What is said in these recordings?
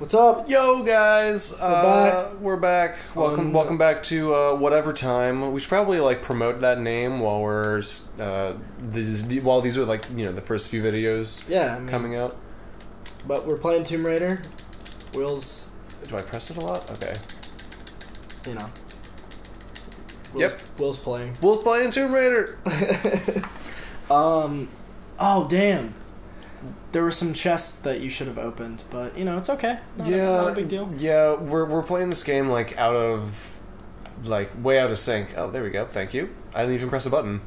What's up? Yo, guys, we're uh, back. We're back. Welcome, Um, welcome back to uh, whatever time. We should probably like promote that name while we're uh, these while these are like you know the first few videos Yeah, I mean, coming out. But we're playing Tomb Raider. Will's, Do I press it a lot? Okay. you know. Will's, Yep. Will's playing. Will's playing Tomb Raider. um, oh damn. There were some chests that you should have opened, but you know it's okay. Not a, yeah, not a big deal. Yeah, we're we're playing this game like out of like way out of sync. Oh, there we go. Thank you. I didn't even press a button.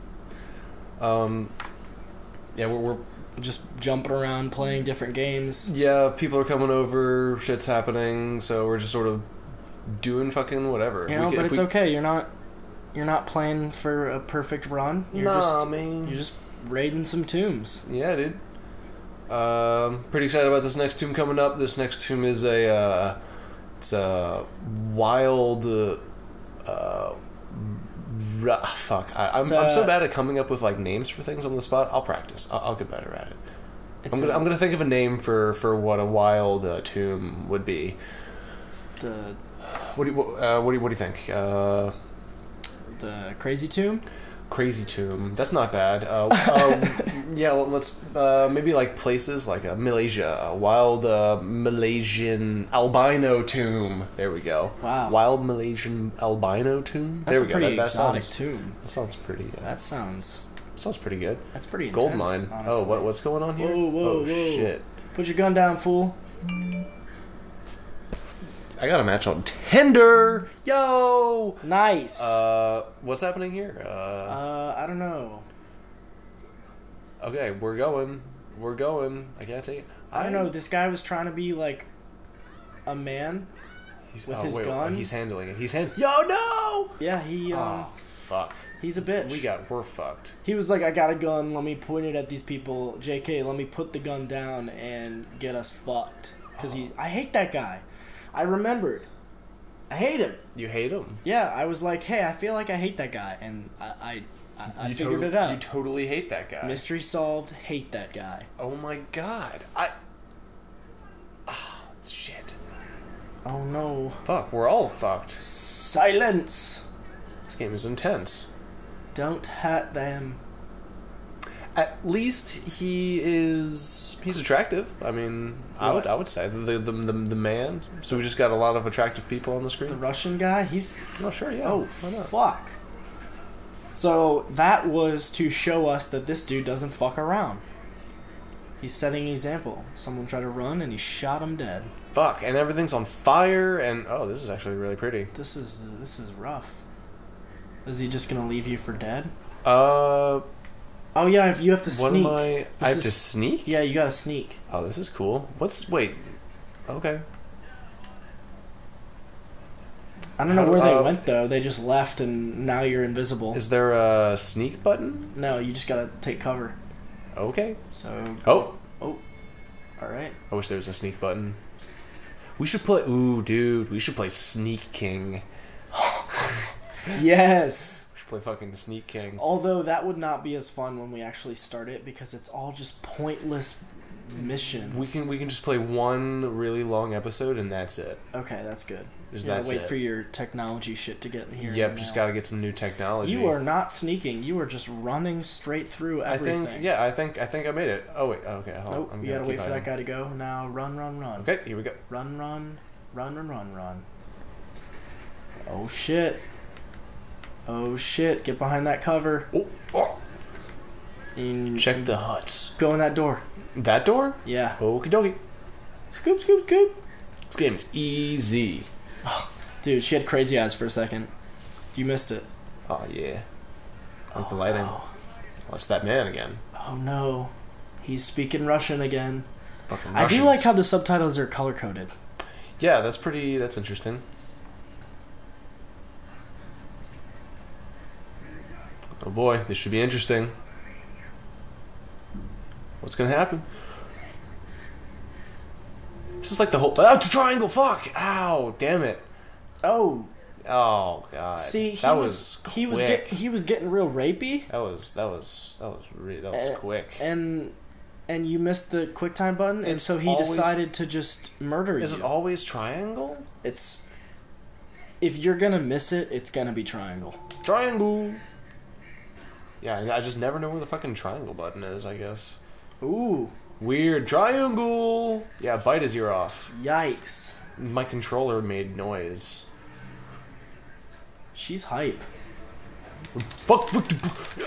Um, yeah, we're, we're Just jumping around playing different games. Yeah, people are coming over, shit's happening, so we're just sort of doing fucking whatever. You know, We but it's we- okay. You're not you're not playing for a perfect run. You're nah, just man. you're just raiding some tombs. Yeah, dude. Um, pretty excited about this next tomb coming up. This next tomb is a uh, it's a wild. Uh, uh, fuck, I, I'm so uh, bad at coming up with like names for things on the spot. I'll practice. I'll, I'll get better at it. I'm gonna, a- I'm gonna think of a name for, for what a wild uh, tomb would be. the What do you, what, uh, what do you, what do you think? Uh, the crazy tomb. Crazy Tomb. That's not bad. Yeah, well, let's uh, maybe like places like uh, Malaysia, a wild uh, Malaysian albino tomb. There we go. Wow. Wild Malaysian albino tomb. That's there we go. pretty That, that sounds tomb. that sounds pretty. Uh, That sounds sounds pretty good. that's pretty Gold intense, mine. Oh, what what's going on here? Whoa, whoa, oh whoa. shit! Put your gun down, fool. I got a match on Tinder. Yo. Nice. Uh, what's happening here? Uh, Uh, I don't know. Okay, we're going. We're going. I can't take. it. I don't know. This guy was trying to be like a man. He's, with oh, his wait, gun? He's handling it. He's hand. Yo, no! Yeah, he um, oh, fuck. he's a bitch. We got. We're fucked. He was like, I got a gun. Let me point it at these people. Jk, let me put the gun down and get us fucked. Cause he, I hate that guy. I remembered. I hate him. You hate him. Yeah, I was like, hey, I feel like I hate that guy, and I, I, I, I you figured totally, it out. You totally hate that guy. Mystery solved. Hate that guy. oh my god. I. Ah, shit. Oh no. Fuck. We're all fucked. Silence. This game is intense. Don't hurt them. At least he is. He's attractive. I mean, I would. I would say the the, the the man. So we just got a lot of attractive people on the screen. The Russian guy, he's oh sure, yeah. oh fuck. So that was to show us that this dude doesn't fuck around. He's setting an example. Someone tried to run and he shot him dead. Fuck, and everything's on fire, and oh, this is actually really pretty. This is this is rough. Is he just gonna leave you for dead? Uh, Oh yeah, if you have to what sneak. am I? I have is- to sneak. Yeah, you gotta sneak. Oh, this is cool. What's wait? Okay. I don't know where they went though. They just left and now you're invisible. Is there a sneak button? no, you just gotta take cover. Okay. So Oh, oh, all right. I wish there was a sneak button. We should play. Ooh, dude, we should play Sneak King. Yes. We should play fucking Sneak King. Although that would not be as fun when we actually start it because it's all just pointless missions. We can we can just play one really long episode and that's it. Okay, that's good. Just You that's wait it. for your technology shit to get in here. Yep, just uh, gotta get some new technology. You are not sneaking. You are just running straight through I everything. think. Yeah, I think. I think I made it. Oh wait. Oh, okay. Hold on. I'm you gotta wait for that guy to go. Now run, run, run. Okay. Here we go. Run, run, run, run, run, run. Oh shit. Oh shit. Get behind that cover. Oh, oh. Check the huts. Go in that door. That door. Yeah. Okie dokie. Scoop, scoop, scoop. This game is easy. Oh, dude, she had crazy eyes for a second. You missed it. Oh yeah. I like the Oh, lighting. no. What's that man again? Oh no. He's speaking Russian again. Fucking I do like how the subtitles are color coded. Yeah, that's pretty. That's interesting. Oh boy, this should be interesting. What's gonna happen? This is like the whole. Oh, it's a triangle. Fuck! Ow! Damn it! Oh, Oh god. see, he that was, was, he was get, he was getting real rapey, That was that was that was re- that was Eh, quick. and and you missed the quick time button, and so he always- decided to just murder Is you. Is it always triangle? it's if you're gonna miss it, it's gonna be triangle. Triangle. Yeah, I just never know where the fucking triangle button is. I guess. Ooh, Weird triangle. Yeah, bite his ear off. yikes! My controller made noise. She's hype. Fuck. fuck,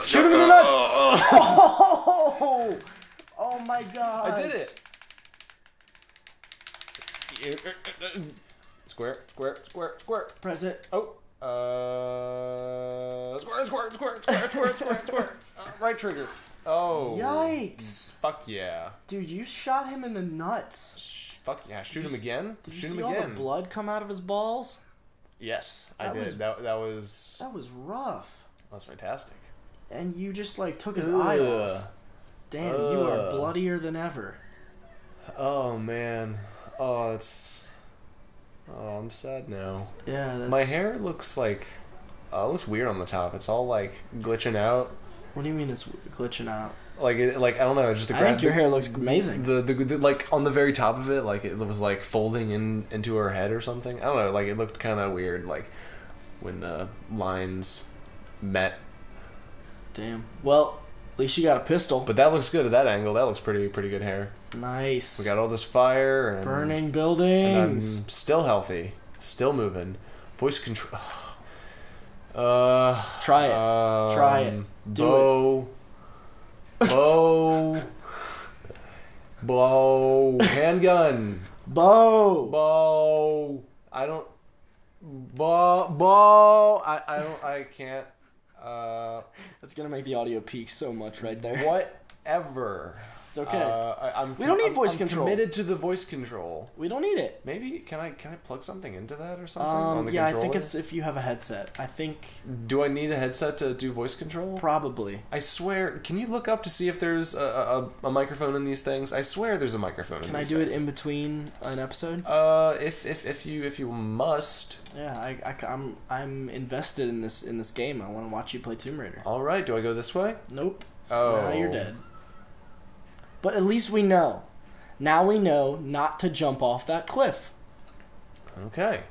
Shoot him in the nuts! Oh, oh my god! I did it. Square, square, square, square. Press it. Oh. Uh. Square, square, square, square, square, square, square. Uh, right trigger. Oh. Yikes! Fuck yeah. Dude, you shot him in the nuts. Sh- Fuck yeah. Shoot him again. Did you Shoot see him all again. the blood come out of his balls? Yes, I That did. was- That that was That was rough. that was fantastic. And you just like took his eye off. Damn, you are Ugh. bloodier than ever. Oh man. Oh, it's. Oh, I'm sad now. Yeah, that's... My hair looks like. Uh, it looks weird on the top. It's all like glitching out. What do you mean it's glitching out? Like it, like I don't know. Just the I think your hair looks amazing. The, the the like on the very top of it, like it was like folding in into her head or something. I don't know. Like it looked kind of weird. Like when the lines met. Damn. Well, at least you got a pistol. But that looks good at that angle. That looks pretty pretty good hair. nice. We got all this fire and burning buildings. and I'm still healthy, still moving. Voice control. Uh, Try it. um, Try it. Do bow, bow, bow, handgun, Bo. bow. I don't. Bow, bow. I, I don't. I can't. Uh, That's gonna make the audio peak so much right there. whatever. It's okay. Uh, I, I'm, We don't need I'm- voice I'm control. Committed to the voice control. we don't need it. Maybe can I can I plug something into that or something on Um, the yeah, I think it's if you have a headset. I think Do I need a headset to do voice control? probably. I swear. Can you look up to see if there's a, a, a microphone in these things? I swear there's a microphone. Can I do it in between an episode? Uh, if if if you if you must. Yeah, I, I, I, am I'm invested in this in this game. I want to watch you play Tomb Raider. All right. Do I go this way? Nope. Oh, Now you're dead. But at least we know. Now we know not to jump off that cliff. Okay.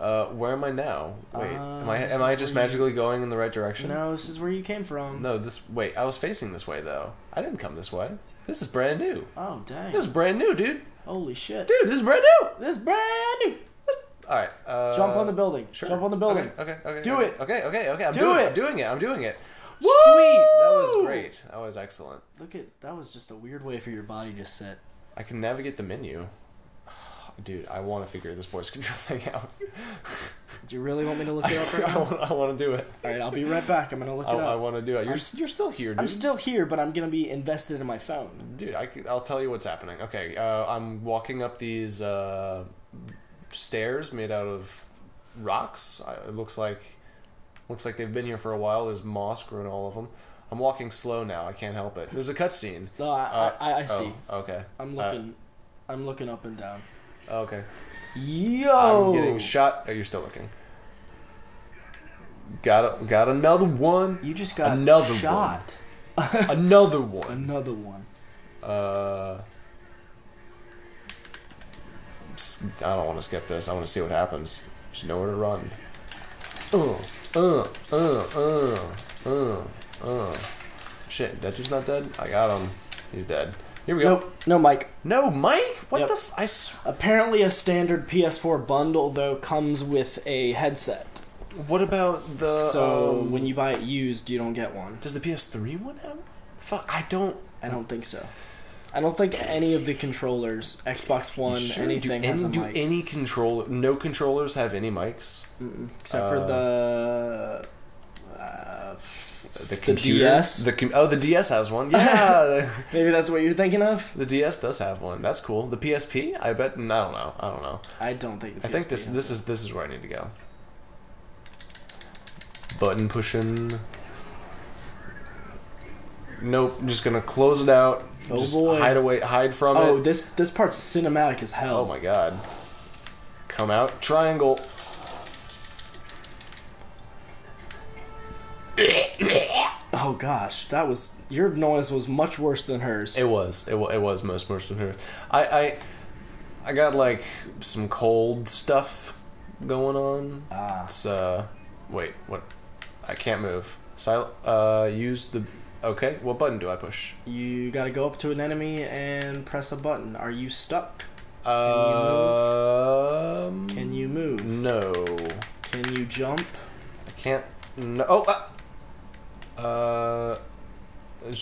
Uh, where am I now? Wait, Uh, am I am I just where you- magically going in the right direction? No, this is where you came from. No, this. Wait, I was facing this way though. I didn't come this way. This is brand new. Oh dang! This is brand new, dude. Holy shit! Dude, this is brand new. This is brand new. All right. Uh, Jump on the building. Sure. Jump on the building. Okay. Okay. okay Do okay, it. Okay. Okay. Okay. I'm Do doing it. I'm doing it. I'm doing it. Woo! Sweet. That was great. That was excellent. Look at that was just a weird way for your body to sit. I can navigate the menu. Dude, I want to figure this voice control thing out. Do you really want me to look it up right I, now? want, I want to do it. All right, I'll be right back. I'm gonna look I, it up. I want to do it. You're, I'm you're still here, dude. I'm still here, but I'm gonna be invested in my phone. Dude, I can, I'll tell you what's happening. Okay, uh, I'm walking up these uh, stairs made out of rocks. It looks like looks like they've been here for a while. There's moss growing all of them. I'm walking slow now. I can't help it. There's a cutscene. No, I, Uh, I, I, I oh, see. okay. I'm Uh, looking. I'm looking up and down. Okay. Yo! I'm getting shot. Oh, you're still looking. Got a, got another one. You just got Another one. shot. Another one. Another one. Uh, I don't want to skip this. I want to see what happens. There's nowhere to run. Uh, uh, uh, uh, uh, uh. Shit, that dude's not dead? I got him. He's dead. Here we go. Nope. No, mic. No, mic? What Yep. the f- I s- Apparently, a standard PS4 bundle though comes with a headset. What about the. so um, when you buy it used, you don't get one. Does the PS3 one have one? Fuck, I don't. I don't think so. I don't think any of the controllers, Xbox One, Sure, anything do has any, a do mic, any controller. No controllers have any mics? Mm-mm. except for uh, the. Uh, The computer? DS? The com- oh, the DS has one. Yeah, maybe that's what you're thinking of. the DS does have one. That's cool. The PSP, I bet. I don't know. I don't know. I don't think. The I think this has this is this is where I need to go. Button pushing. Nope. Just gonna close it out. Oh, just boy. hide away. Hide from Oh, it. this this part's cinematic as hell. Oh my god. Come out. Triangle. Oh Oh gosh, that was your noise was much worse than hers. It was. It, it was most worse than hers. I, I I got like some cold stuff going on. Ah, It's uh wait, what I can't move. Silent uh use the okay, what button do I push? you got to go up to an enemy and press a button. Are you stuck? Can um you move? Can you move? No. Can you jump? I can't no oh ah. uh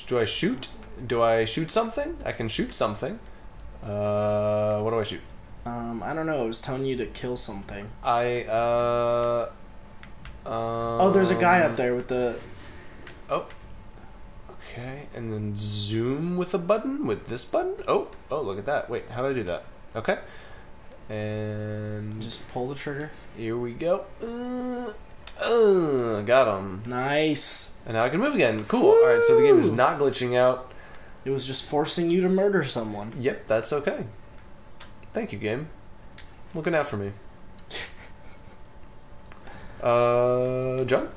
do I shoot? Do I shoot something? I can shoot something. Uh what do I shoot? Um, I don't know. It was telling you to kill something. I uh. Oh, there's a guy um, up there with the. Oh. Okay, and then zoom with a button with this button. Oh, oh, look at that. Wait, how do I do that? Okay, and Just pull the trigger. here we go. Uh, uh, got him. Nice. And now I can move again. Cool. All right, so the game is not glitching out. It was just forcing you to murder someone. Yep, that's okay. Thank you, game. Looking out for me. Uh, jump.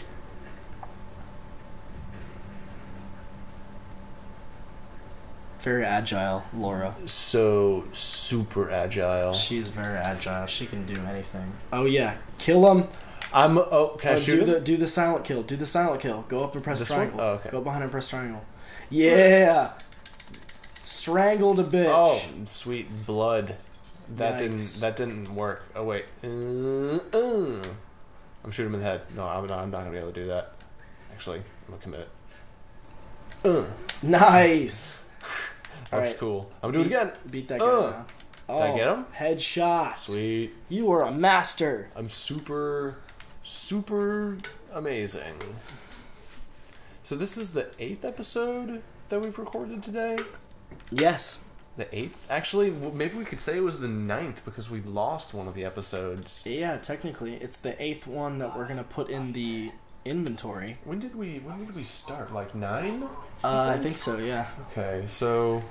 Very agile, Lara. So super agile. She is very agile. She can do anything. Oh yeah, kill him. I'm. Oh, can I Oh, shoot do him? the do the silent kill. Do the silent kill. Go up and press This one? triangle. Oh, okay. Go behind and press triangle. Yeah. Strangled a bitch. Oh, sweet blood. That Yikes. didn't. That didn't work. Oh wait. Uh, uh. I'm shooting him in the head. No, I'm not. I'm not gonna be able to do that. Actually, I'm gonna commit. Uh, Nice. That's Alright. cool. I'm gonna do it again. Beat that guy Uh. now. Did I Oh, get him? Headshot. Sweet. You are a master. I'm super, super amazing. So this is the eighth episode that we've recorded today. Yes. The eighth? Actually, maybe we could say it was the ninth because we lost one of the episodes. Yeah, technically, it's the eighth one that we're gonna put in the inventory. When did we? When did we start? Like nine? Uh, I think so. Yeah, Okay, so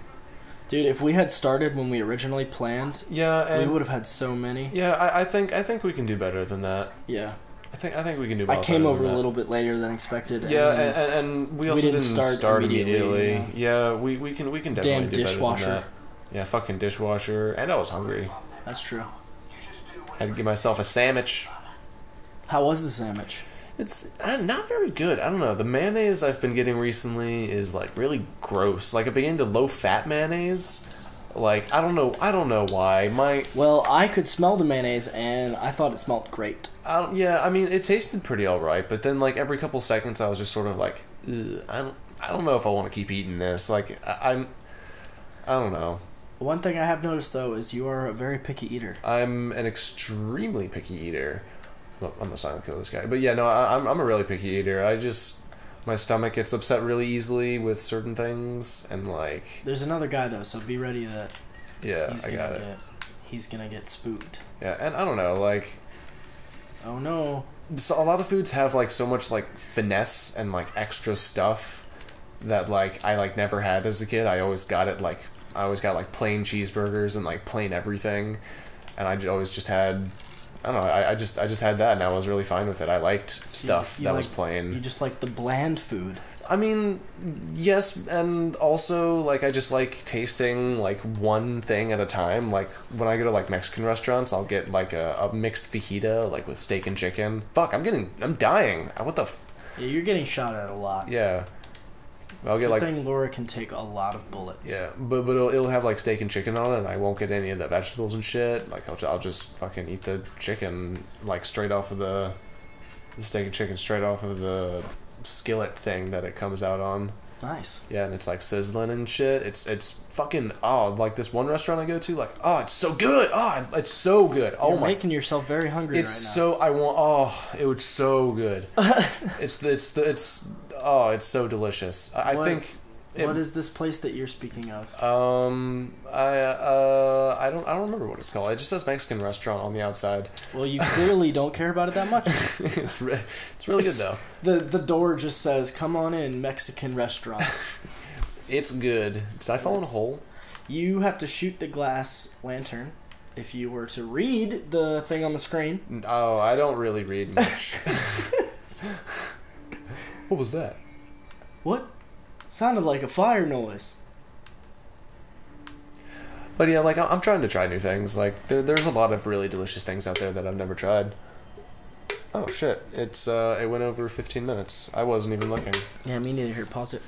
dude. If we had started when we originally planned, yeah, we would have had so many. yeah, I, I think I think we can do better than that. Yeah. I think I think we can do. Better. I came over a little bit later than expected. Yeah, and, and, and we we also didn't didn't, start start, immediately, immediately. Yeah. we, we can we can definitely Damn do better than that. Yeah, fucking dishwasher, and I was hungry. that's true. I Had to give myself a sandwich. How was the sandwich? It's uh, not very good. I don't know. The mayonnaise I've been getting recently is like really gross. Like I began to low fat mayonnaise. Like I don't know. I don't know why. My Well, I could smell the mayonnaise, and I thought it smelled great. I don't, yeah. I mean, it tasted pretty all right, but then like every couple seconds, I was just sort of like, I don't. I don't know if I want to keep eating this. Like I, I'm. I don't know. One thing I have noticed though is you are a very picky eater. I'm an extremely picky eater. I'm not trying to kill this guy, but yeah, no, I, I'm I'm a really picky eater. I just my stomach gets upset really easily with certain things, and like There's another guy though, so be ready that yeah, he's I gonna got it. get he's gonna get spooked. Yeah, and I don't know, like Oh no. so a lot of foods have like so much like finesse and like extra stuff that like I like never had as a kid. I always got it like I always got like plain cheeseburgers and like plain everything, and I always just had. I don't know. I, I just I just had that, and I was really fine with it. I liked stuff you that like- was plain. You just like the bland food. I mean, yes, and also like I just like tasting like one thing at a time. Like when I go to like Mexican restaurants, I'll get like a, a mixed fajita like with steak and chicken. Fuck, I'm getting, I'm dying. What the? F- Yeah, you're getting shot at a lot. yeah, I'll get Good like thing Lara can take a lot of bullets. yeah, but but it'll, it'll have like steak and chicken on it, and I won't get any of the vegetables and shit. Like I'll I'll just fucking eat the chicken like straight off of the, the steak and chicken straight off of the skillet thing that it comes out on. Nice. Yeah, and it's like sizzling and shit. It's it's fucking oh like this one restaurant I go to like oh it's so good oh it's so good oh You're my making yourself very hungry it's right so I want oh it was so good it's the, it's the, it's oh it's so delicious I, I What- think it- What is this place that you're speaking of? um I uh I don't I don't remember what it's called it just says Mexican restaurant on the outside Well, you clearly don't care about it that much. it's re- it's really It's- good though The the door just says, "Come on in, Mexican restaurant." it's good did I fall in a hole you have to shoot the glass lantern. If you were to read the thing on the screen, oh I don't really read much what was that What? Sounded like a fire noise. But yeah, like I- I'm trying to try new things. Like there, there's a lot of really delicious things out there that I've never tried. Oh shit! It's uh, it went over 15 minutes. I wasn't even looking. Yeah, me neither. Here, pause it.